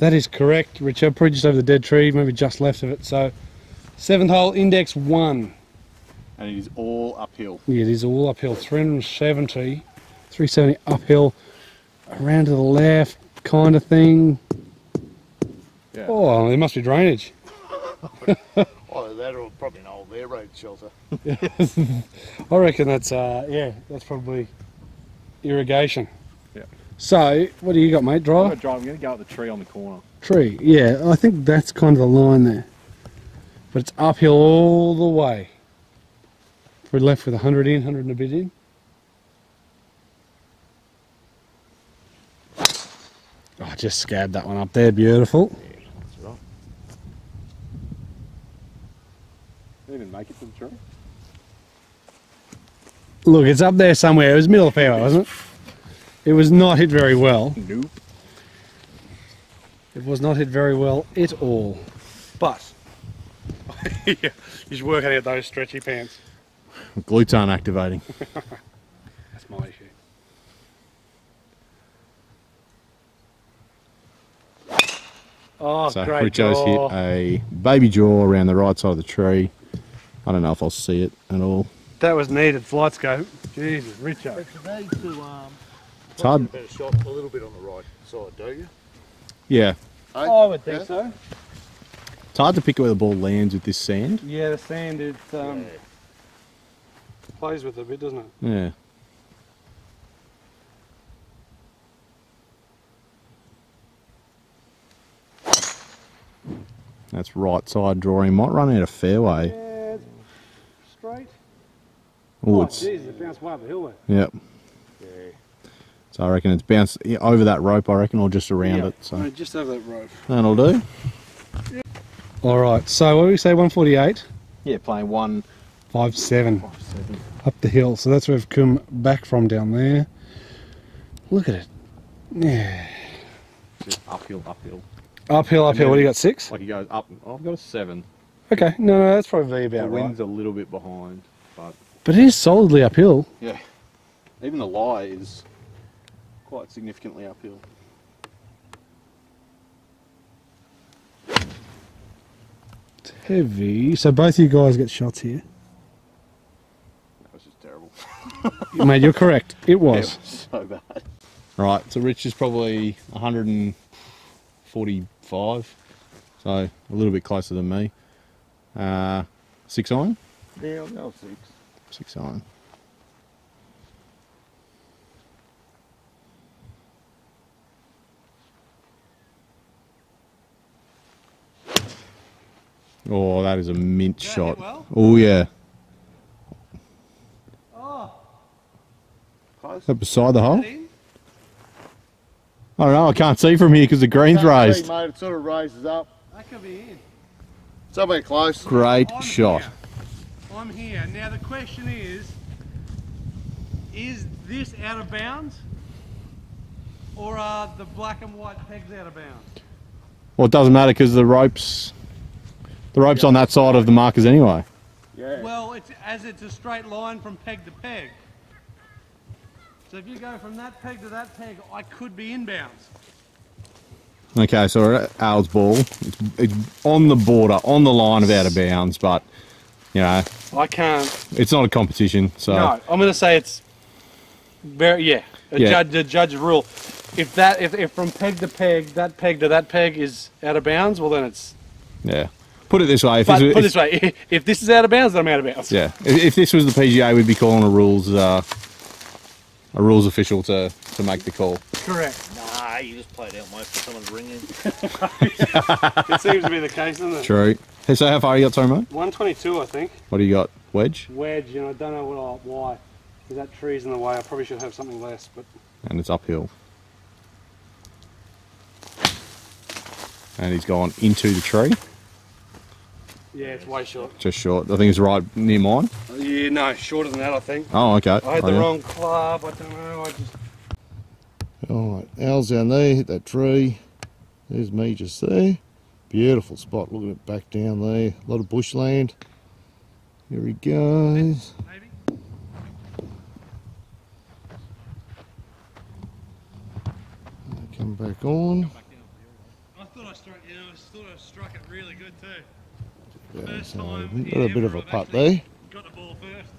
That is correct, Richard. Probably just over the dead tree, maybe just left of it. So, seventh hole, index one. And it is all uphill. Yeah, it is all uphill. 370, 370 uphill, around to the left, kind of thing. Yeah. Oh, there must be drainage. Oh, that or probably an old air road shelter. I reckon that's uh, yeah, that's probably irrigation. Yeah. So, what do you got, mate? I'm Drive gonna drive. I'm gonna go up the tree on the corner. tree. Yeah, I think that's kind of the line there. But it's uphill all the way. We're left with 100 in, 100 and a bit in. Oh, I just scabbed that one up there. Beautiful. That's right. Didn't even make it to the tree. Look, it's up there somewhere. It was middle of fairway, wasn't it? It was not hit very well. Nope. It was not hit very well at all. But yeah, you should work out those stretchy pants. Glutes aren't activating. That's my issue. Oh, so great Richo's draw. hit a baby jaw around the right side of the tree. I don't know if I'll see it at all. That was needed. Flight scope. Jesus, Richo. It's hard. a better shot a little bit on the right side, do you? Yeah, Eh? I would think Yeah? so. it's hard to pick where the ball lands with this sand. Yeah, the sand it um, Yeah. plays with it a bit, doesn't it? Yeah. That's right side drawing. Might run out of fairway. Yeah, it's straight. Oh, it's Jesus, it bounced way up the hill there. yep. Yeah. So I reckon it's bounced over that rope. I reckon, or just around Yeah, it. So no, just over that rope. that'll do. All right. So what do we say? 148, Yeah, playing one. five seven Five, seven. up the hill. So that's where we've come back from down there. Look at it. Yeah. Just uphill, uphill. Uphill, uphill. What do you got? Six. Like he goes up. Oh, I've got a seven. Okay. No, no, that's probably The about right. wind's a little bit behind, but But it is solidly uphill. yeah, even the lie is quite significantly uphill. It's heavy. So both of you guys get shots here. That was just terrible. Mate, you're correct. It was. it was so bad. Right, so Rich is probably 145, so a little bit closer than me. Uh, six iron? Yeah, I'll go six. Six iron. Oh, that is a mint Did that hit shot. well? Oh yeah, Oh, Close. is that beside the hole? I don't know. I can't see from here because the green's Can't see, raised. mate, it sort of raises up. that could be in. Somewhere close. Great I'm shot. here. I'm here. Now the question is, is this out of bounds? Or are the black and white pegs out of bounds? Well, it doesn't matter because the ropes, the ropes on that side of the markers anyway. Yeah. Well, it's as it's a straight line from peg to peg. So if you go from that peg to that peg, I could be inbounds. Okay, so we're at Al's ball. It's, it's on the border, on the line of out of bounds, but you know, I can't. it's not a competition. So No, I'm going to say it's very yeah. A Yeah. judge, a judge rule. If that, if, if from peg to peg, that peg to that peg is out of bounds, well then it's. yeah. Put it this way: if But this, put it if- this way, if this is out of bounds, then I'm out of bounds. yeah, if, if this was the PGA, we'd be calling a rules uh, a rules official to to make the call. Correct. Nah, you just played out, mate, for someone's ringing. It seems to be the case, doesn't it? True. Hey, so how far you got, sorry, mate? 122, I think. What do you got? Wedge, Wedge, and I don't know what I, why. Because that tree's in the way. I probably should have something less, but and it's uphill. And he's gone into the tree, yeah, it's way short. just short. I think it's right near mine. Yeah, no, shorter than that, I think. Oh, okay. I had Oh, the yeah. wrong club. I don't know. I just. Alright, Al's down there, hit that tree. There's me just there. Beautiful spot, looking at back down there. A lot of bushland. Here he goes. Maybe. Come back on. I thought I struck, you know, I thought I struck it really good too. Yeah, First so time we've got a bit of a putt there. Got the ball first.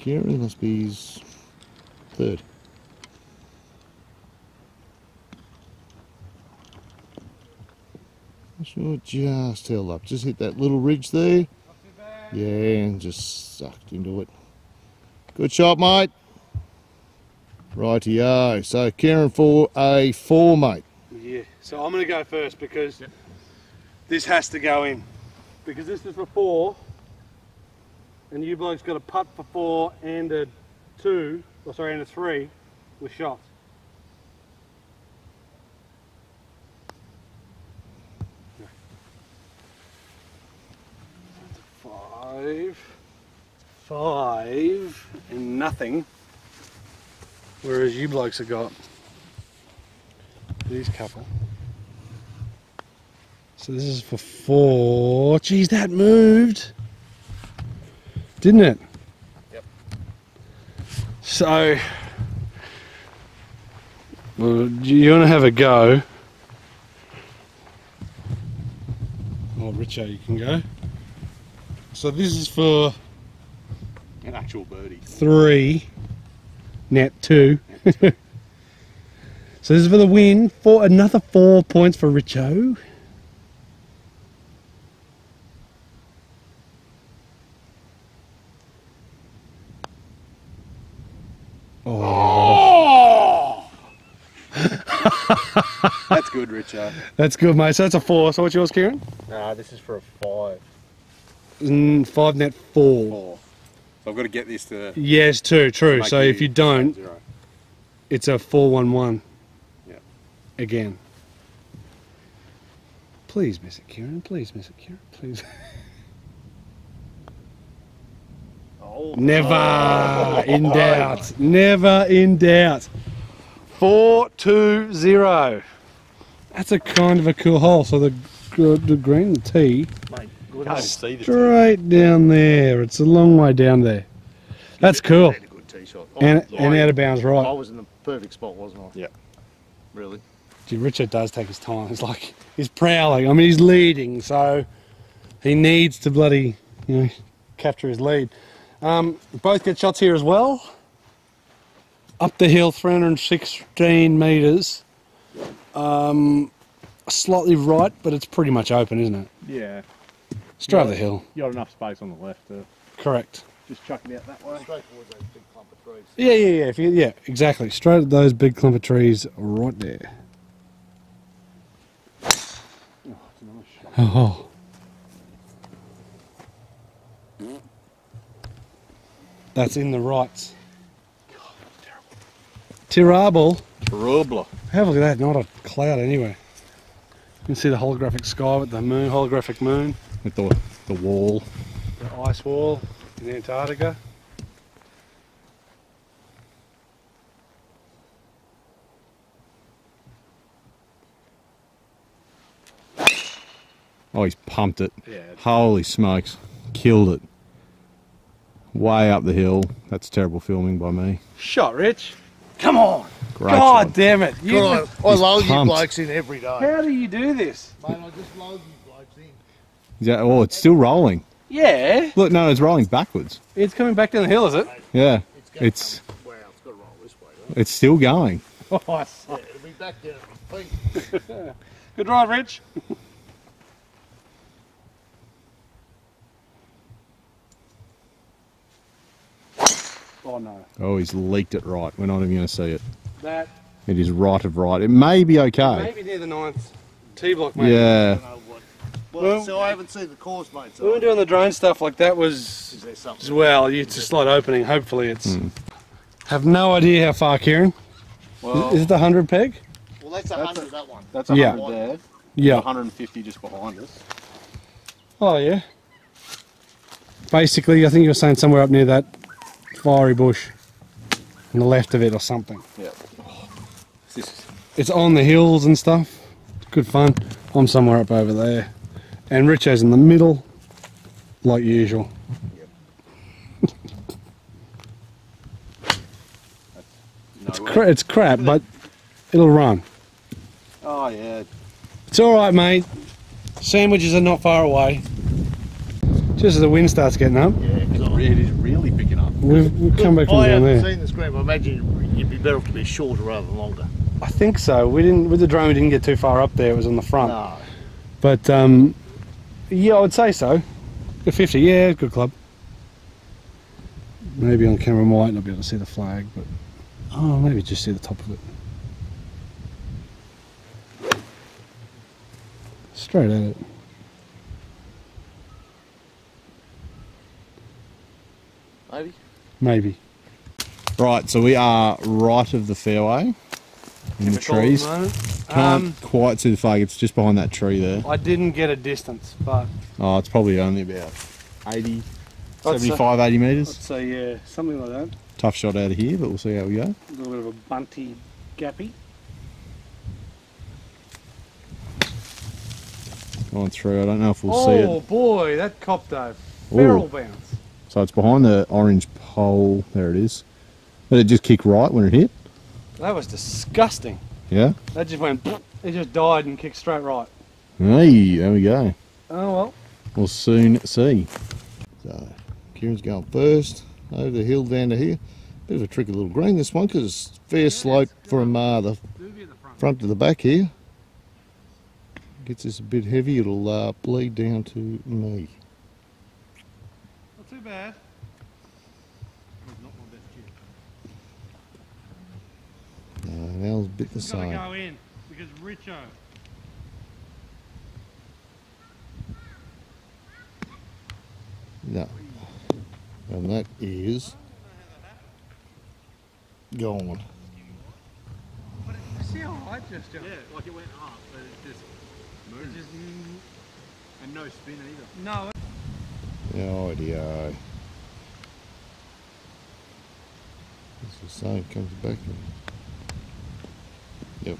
Kieron must be his third. Sure, just held up. Just hit that little ridge there. Not too bad. Yeah, and just sucked into it. Good shot, mate. Rightio. So Kieron for a four, mate. Yeah, so I'm going to go first because this has to go in. Because this is for four, and you blokes got a putt for four and a two, or sorry, and a three with shots. Five, five, and nothing. Whereas you blokes have got these couple. So this is for four. Geez, that moved. Didn't it? Yep. So, well, do you want to have a go? Oh, Richo, you can go. So this is for An actual birdie. three, net two. so this is for the win. For another four points for Richo. Oh, That's good, Richard. that's good, mate. So that's a four. So what's yours, Kieron? Nah, this is for a five. Mm, five net four. Four. So I've got to get this to Yes, true, true. So if you don't, zero. it's a four-one-one. Yep. Again. Please miss it, Kieron. Please miss it, Kieron. Please. Oh, Never oh. in doubt. Never in doubt. Four two zero. That's a kind of a cool hole. So the the green the tee mate, good Can't see the straight down there. It's a long way down there. That's cool. A good tee shot. And I- and out of bounds right? I was in the perfect spot, wasn't I? Yeah. Really? Gee, Richard does take his time. It's like he's prowling. I mean, he's leading, so he needs to bloody, you know, capture his lead. Um, both get shots here as well. Up the hill, 316 metres. Um, slightly right, but it's pretty much open, isn't it? Yeah. Straight up the hill. You got enough space on the left to Correct. just chuck it out that way. Straight towards those big clump of trees. Yeah, yeah, yeah. If you, yeah, exactly. Straight at those big clump of trees right there. Oh. That's in the rights. Terrible. Terrible. Have a look at that, not a cloud anywhere. You can see the holographic sky with the moon, holographic moon, With the, the wall. the ice wall in Antarctica. Oh, he's pumped it. Yeah. Holy smokes. Killed it. Way up the hill. That's terrible filming by me. Shot, Rich. Come on. Great God shot. damn it. You, God, I, I load you blokes in every day. how do you do this? Mate, I just load you blokes in. Yeah, oh, it's still rolling. Yeah. Look, no, it's rolling backwards. It's coming back down the hill, is it? Yeah. It's going It's Wow, it's got to roll this way. Doesn't it's still going. Oh, it? Yeah, it'll be back down at my feet. Good drive, Rich. oh no. Oh, he's leaked it right. We're not even going to see it. That It is right of right. It may be okay. maybe near the ninth tee block, mate. I Yeah. Don't know what. Well, Well- so I haven't seen the course, mate. So We were doing the drone stuff like that was is there something? as well. It's a slight opening. Hopefully, it's. Hmm. Have no idea how far, Kieron. Well, Is it the hundred peg? well that's a That's hundred. That one. That's Yeah. 100 there. Yeah. 150 just behind us. Oh yeah. Basically, I think you were saying somewhere up near that fiery bush, on the left of it or something. Yeah. This is It's on the hills and stuff. Good fun. I'm somewhere up over there. And Richo's in the middle, like usual. It's, cra- it's crap, but it'll run. Oh yeah. It's all right, mate. Sandwiches are not far away. Just as the wind starts getting up, Yeah, 'cause I- It is really picking up. we've, we've come back from I down haven't there. seen the screen, but I imagine you'd be better off to be shorter rather than longer. I think so. We didn't with the drone. We didn't get too far up there. It was on the front. No. But um, yeah, I would say so. Good 50, yeah, good club. Maybe on camera I might not be able to see the flag, but oh, maybe just see the top of it. Straight at it. Maybe. Maybe. Right, so we are right of the fairway in the trees. Can't Um, quite see the flag. It's just behind that tree there. I didn't get a distance, but Oh, it's probably only about 80, I'd say- 75, 80 I'd metres. say yeah, something like that. Tough shot out of here, but we'll see how we go. A little bit of a bunty gappy. On through. I don't know if we'll see it. oh boy, that copped a Ooh. bounce. So it's behind the orange pole. There it is. But it just kicked right when it hit. That was disgusting. Yeah. That just went. It just died and kicked straight right. Hey, there we go. Oh well. We'll soon see. So, Kieron's going first, over the hill down to here. Bit of a tricky little green this one because it's fair slope from uh, the front to the back here. Gets this a bit heavy, it'll uh, bleed down to me. Not too bad. No, Now's a bit the It's got to go in because Richo. No. And that is gone. See how I just jumped? Yeah, like it went up, but it just moved. Just, And no spin either. no. Oh, idea. It's the same, comes back. And, yep.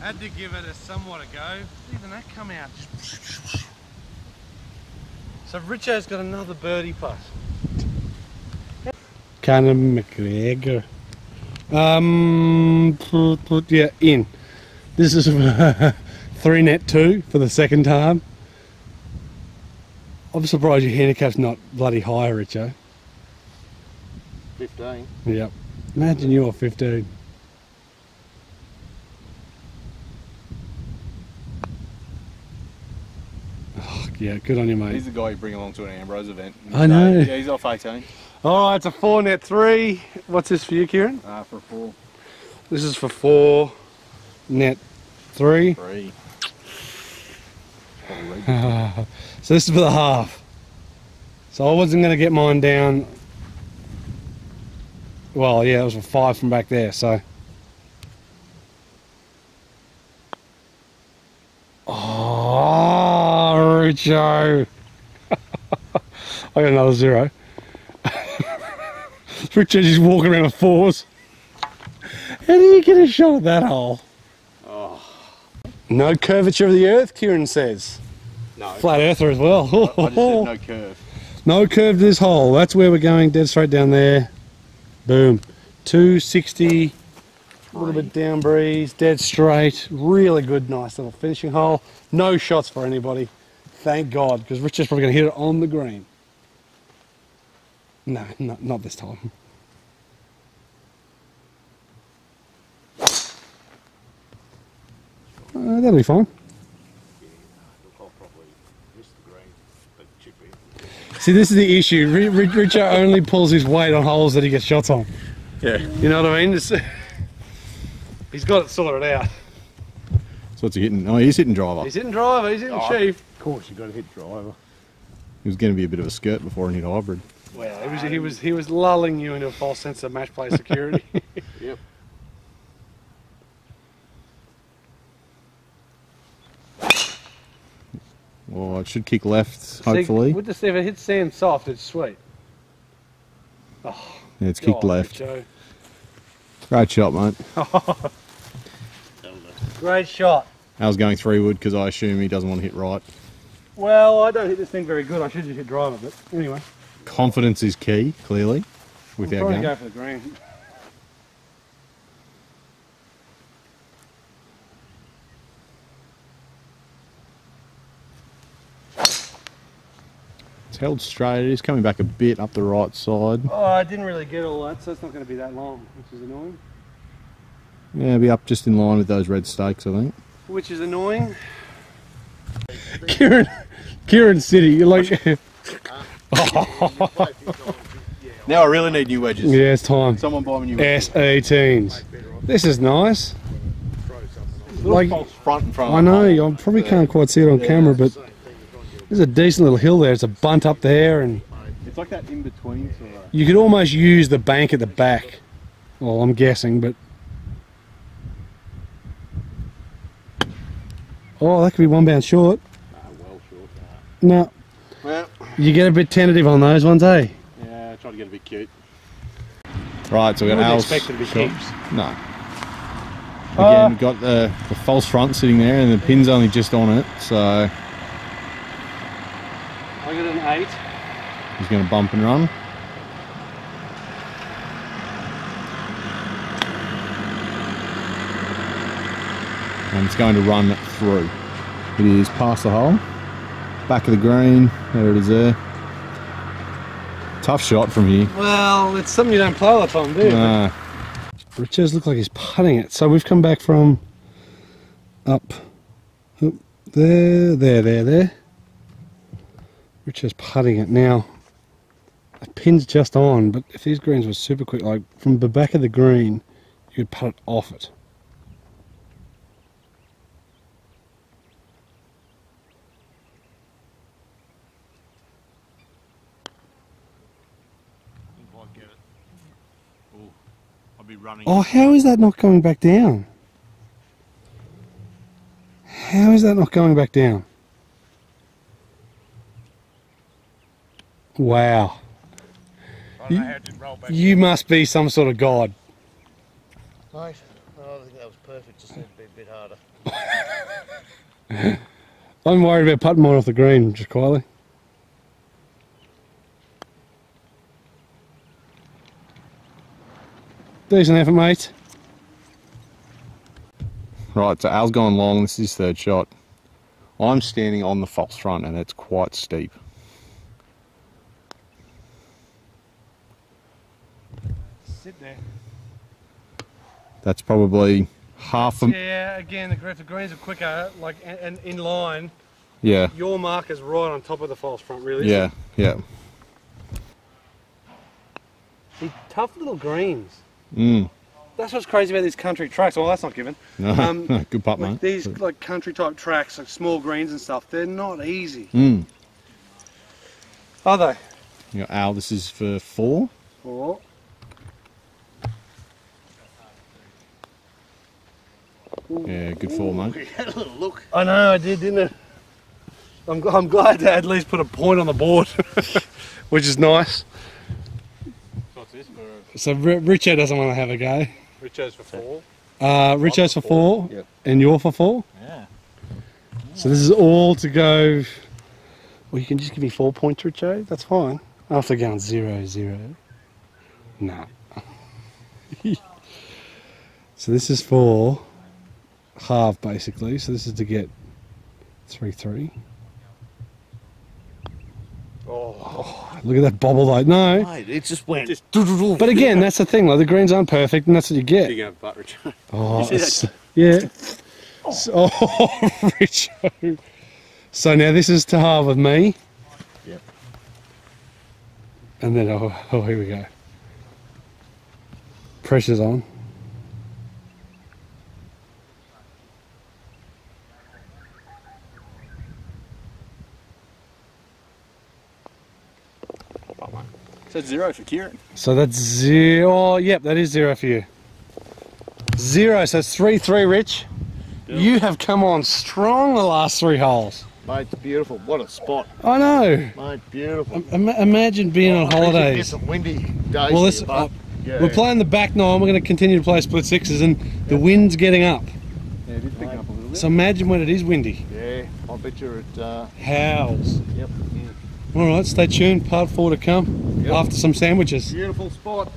Had to give it a somewhat a go. Even that come out. So Richo's got another birdie putt. Conor McGregor. Um, put, put, yeah, in. This is three net two for the second time. I'm surprised your handicap's not bloody high, Richo. 15. Yep. Imagine you're 15. Yeah, good on you, mate. He's the guy you bring along to an Ambrose event. I know. Yeah, he's off 18 All right, it's a four net three. What's this for you, Kieron? uh, for four. This is for four net three. Three. So this is for the half. So I wasn't going to get mine down. Well, yeah, it was a five from back there. So. Oh, Richo. I got another zero. Richo just walking around with fours. How do you get a shot at that hole? No curvature of the earth, Kieron says. No. Flat earther as well. I just said no curve. No curve to this hole. That's where we're going, dead straight down there. Boom. 260, a little bit down breeze, dead straight. Really good, nice little finishing hole. No shots for anybody. Thank God, because Richard's probably going to hit it on the green. No, not, not this time. Uh, that'll be fine. Look, I'll probably miss the green, but chip in. See, this is the issue. Ri- Ri- Richard only pulls his weight on holes that he gets shots on. Yeah. You know what I mean? It's- he's got it sorted out. So what's he hitting? Oh, he's hitting driver. He's hitting driver, he's hitting Oh. chief. Of course, you've got to hit driver. He was going to be a bit of a skirt before he hit hybrid. Well, he was, he was he was lulling you into a false sense of match play security. Yep. Well, it should kick left, See, hopefully. with this, if it hits sand soft, it's sweet. Oh, yeah, it's kicked God, left. Richo. Great shot, mate. Great shot. I was going three wood because I assume he doesn't want to hit right. Well, I don't hit this thing very good. I should just hit driver, but anyway. Confidence is key, clearly, with I'm our gun. go for the green. It's held straight. It is coming back a bit up the right side. Oh, I didn't really get all that, so it's not going to be that long, which is annoying. Yeah, it'll be up just in line with those red stakes, I think. Which is annoying. Kieron. Kieron City, you're like, yeah, Now I really need new wedges. Yeah, it's time. Someone buy me new wedges. S18s. This is nice. Like, false front in front. I know, I probably can't quite see it on camera, but there's a decent little hill there. It's a bunt up there, and It's like that in between sort of. you could almost use the bank at the back. Well, I'm guessing, but. Oh, that could be one bounce short. Well. No, Well, you get a bit tentative on those ones, eh? yeah, I try to get a bit cute. Right, so we I got wouldn't Al's expect it to be shot. heaps. No. Again, Uh, we've got the, the false front sitting there and the pin's only just on it, so I got an eight. he's going to bump and run. And it's going to run through. It is past the hole, back of the green, there it is there. Tough shot from here. Well, it's something you don't play all the time, do you? Uh, Richards look like he's putting it. So we've come back from up, up there, there, there, there. Richards putting it now. The pin's just on, but if these greens were super quick, like from the back of the green, you could put it off it. I'll be running. Oh, how is that not going back down? How is that not going back down? Wow. I don't know how it didn't roll back. You must be some sort of god. Mate, I think that was perfect. Just need to be a bit harder. I'm worried about putting mine off the green, just Decent effort, mate. Right, so Al's gone long. This is his third shot. I'm standing on the false front, and it's quite steep. Sit there. That's probably half a Yeah, again, the, if the greens are quicker, like and, and in line, yeah, your marker's right on top of the false front, really. yeah, yeah. See, tough little greens. Mm. That's what's crazy about these country tracks. Well, that's not given. No, Um, good putt, Like mate. these like country type tracks, like small greens and stuff, they're not easy. Mm. Are they? You got Al. This is for four. Four. Yeah, good four, mate. Had a little look. I know, I did, didn't it? I'm, I'm glad to at least put a point on the board, which is nice. What's this for? So R- Richo doesn't want to have a go. Richos for four. Uh, Richo's for four, Yep. and you're for four. Yeah. So this is all to go. Well, you can just give me four points, Richo. That's fine. After going zero zero. Nah. so this is for half basically. So this is to get three three. Look at that bobble though. No. mate, it just went. Just But again, that's the thing. Like the greens aren't perfect, and that's what you get. Big old butt, Richard. Oh, see that? yeah. So- Oh, Richo. So now this is to halve with me. Yep. And then, oh, oh, here we go. Pressure's on. So zero for Kieron. So that's zero. Oh, yep, that is zero for you. Zero. So it's 3 3, Rich. You have come on strong the last three holes. Mate, it's beautiful. What a spot. I know. Mate, beautiful. Im- imagine being on holidays. It's windy days. Well, this, uh, yeah. we're playing the back nine. We're going to continue to play split sixes, and the wind's getting up. Yeah, it is picking up a little bit. So imagine when it is windy. Yeah, I'll bet you're at. Uh, Howls. yep. All right, stay tuned. Part four to come Yep. after some sandwiches. Beautiful spot.